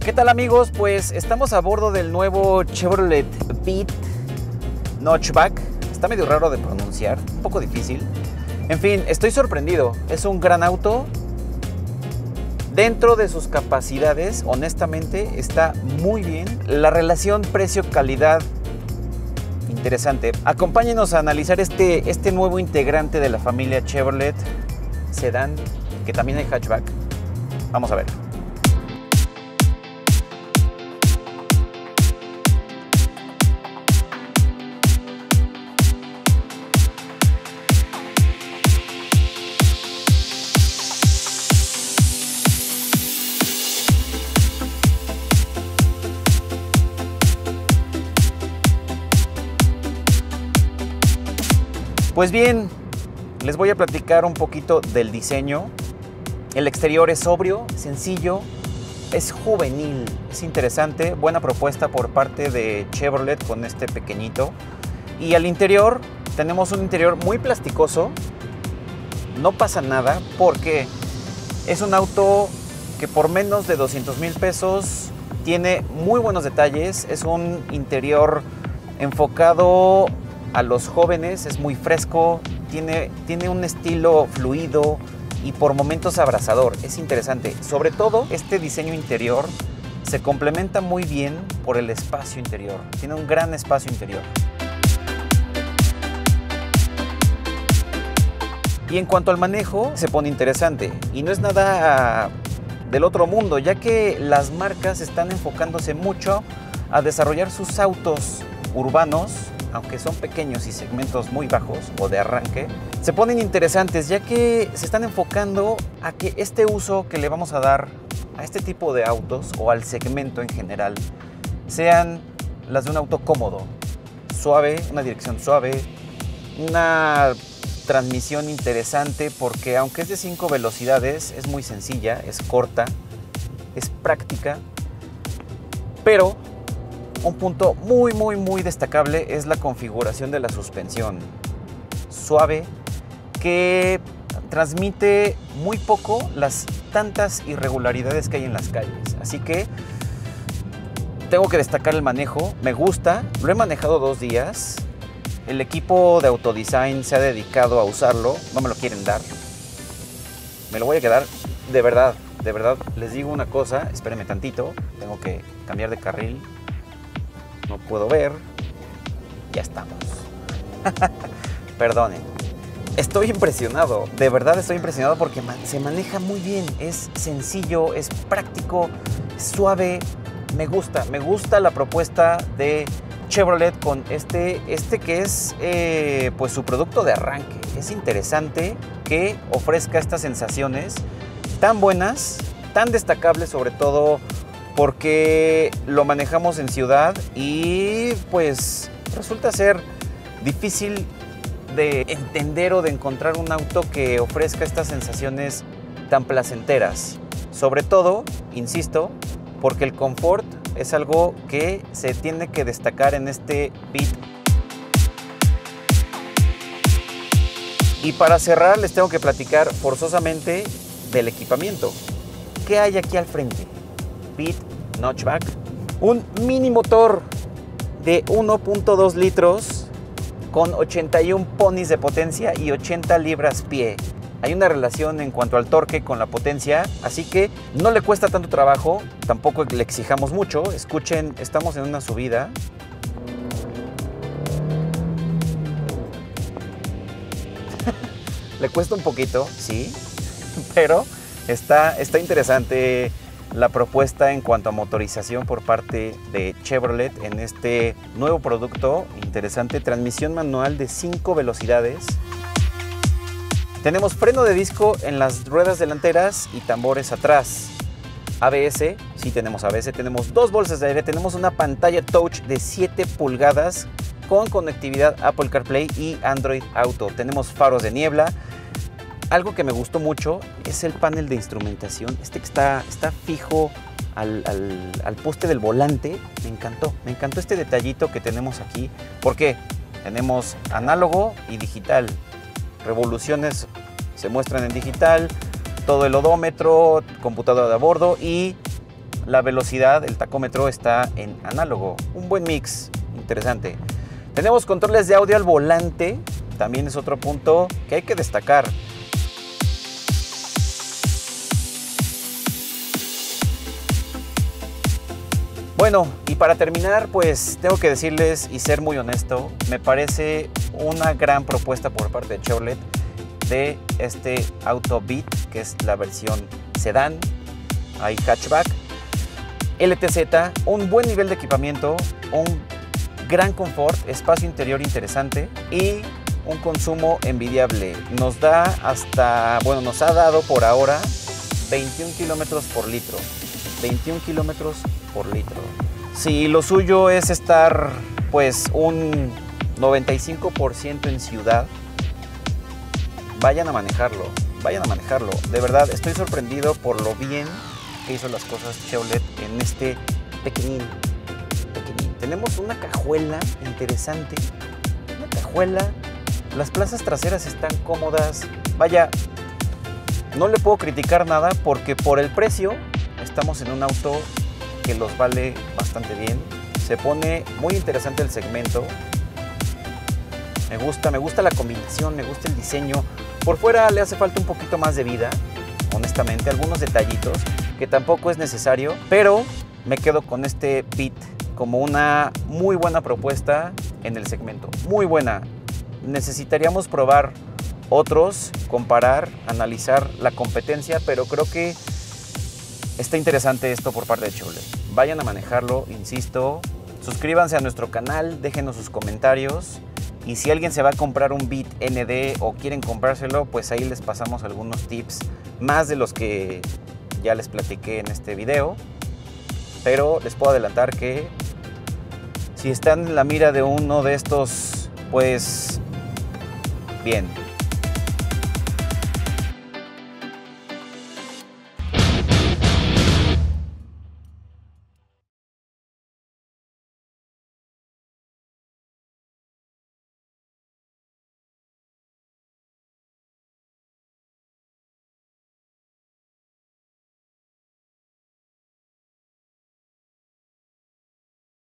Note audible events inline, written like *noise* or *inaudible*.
¿Qué tal amigos? Pues estamos a bordo del nuevo Chevrolet Beat Notchback. Está medio raro de pronunciar, un poco difícil. En fin, estoy sorprendido. Es un gran auto. Dentro de sus capacidades, honestamente, está muy bien. La relación precio-calidad, interesante. Acompáñenos a analizar este, este nuevo integrante de la familia Chevrolet Sedan, que también hay hatchback. Vamos a ver. Pues bien, les voy a platicar un poquito del diseño. El exterior es sobrio, sencillo, es juvenil, es interesante, buena propuesta por parte de Chevrolet con este pequeñito. Y al interior tenemos un interior muy plasticoso. No pasa nada porque es un auto que por menos de 200 mil pesos tiene muy buenos detalles. Es un interior enfocado a los jóvenes, es muy fresco, tiene, tiene un estilo fluido y por momentos abrazador. Es interesante. Sobre todo, este diseño interior se complementa muy bien por el espacio interior. Tiene un gran espacio interior. Y en cuanto al manejo, se pone interesante. Y no es nada del otro mundo, ya que las marcas están enfocándose mucho a desarrollar sus autos urbanos aunque son pequeños y segmentos muy bajos o de arranque, se ponen interesantes ya que se están enfocando a que este uso que le vamos a dar a este tipo de autos o al segmento en general sean las de un auto cómodo, suave, una dirección suave, una transmisión interesante porque aunque es de 5 velocidades es muy sencilla, es corta, es práctica, pero un punto muy, muy, muy destacable es la configuración de la suspensión. Suave, que transmite muy poco las tantas irregularidades que hay en las calles. Así que tengo que destacar el manejo. Me gusta, lo he manejado dos días. El equipo de Autodesign se ha dedicado a usarlo. No me lo quieren dar. Me lo voy a quedar. De verdad, de verdad, les digo una cosa. Espérenme tantito. Tengo que cambiar de carril no puedo ver. Ya estamos. *laughs* Perdonen. Estoy impresionado, de verdad estoy impresionado porque se maneja muy bien, es sencillo, es práctico, suave, me gusta, me gusta la propuesta de Chevrolet con este, este que es eh, pues su producto de arranque. Es interesante que ofrezca estas sensaciones tan buenas, tan destacables sobre todo porque lo manejamos en ciudad y pues resulta ser difícil de entender o de encontrar un auto que ofrezca estas sensaciones tan placenteras. Sobre todo, insisto, porque el confort es algo que se tiene que destacar en este Beat. Y para cerrar les tengo que platicar forzosamente del equipamiento. ¿Qué hay aquí al frente? Beat Notchback. Un mini motor de 1.2 litros con 81 ponis de potencia y 80 libras pie. Hay una relación en cuanto al torque con la potencia, así que no le cuesta tanto trabajo, tampoco le exijamos mucho. Escuchen, estamos en una subida. *laughs* le cuesta un poquito, sí, *laughs* pero está, está interesante la propuesta en cuanto a motorización por parte de Chevrolet en este nuevo producto interesante, transmisión manual de 5 velocidades. Tenemos freno de disco en las ruedas delanteras y tambores atrás. ABS, sí tenemos ABS, tenemos dos bolsas de aire, tenemos una pantalla touch de 7 pulgadas con conectividad Apple CarPlay y Android Auto. Tenemos faros de niebla, algo que me gustó mucho es el panel de instrumentación. Este que está, está fijo al, poste del volante. Me encantó. Me encantó este detallito que tenemos aquí. porque Tenemos análogo y digital. Revoluciones se muestran en digital. Todo el odómetro, computadora de a bordo y la velocidad, el tacómetro está en análogo. Un buen mix, interesante. Tenemos controles de audio al volante, también es otro punto que hay que destacar. Bueno, y para terminar, pues tengo que decirles y ser muy honesto, me parece una gran propuesta por parte de Chevrolet de este Auto Beat, que es la versión sedán, hay hatchback, LTZ, un buen nivel de equipamiento, un gran confort, espacio interior interesante y un consumo envidiable. Nos da hasta, bueno, nos ha dado por ahora 21 kilómetros por litro. 21 kilómetros por litro. Si lo suyo es estar pues un 95% en ciudad, vayan a manejarlo, vayan a manejarlo. De verdad, estoy sorprendido por lo bien que hizo las cosas Chevrolet en este pequeñín, pequeñín. Tenemos una cajuela interesante, una cajuela. Las plazas traseras están cómodas. Vaya, no le puedo criticar nada porque por el precio estamos en un auto los vale bastante bien. Se pone muy interesante el segmento. Me gusta, me gusta la combinación, me gusta el diseño. Por fuera le hace falta un poquito más de vida, honestamente, algunos detallitos que tampoco es necesario, pero me quedo con este Beat como una muy buena propuesta en el segmento. Muy buena. Necesitaríamos probar otros, comparar, analizar la competencia, pero creo que Está interesante esto por parte de Chevrolet. Vayan a manejarlo, insisto. Suscríbanse a nuestro canal, déjenos sus comentarios. Y si alguien se va a comprar un Beat ND o quieren comprárselo, pues ahí les pasamos algunos tips, más de los que ya les platiqué en este video. Pero les puedo adelantar que si están en la mira de uno de estos, pues bien,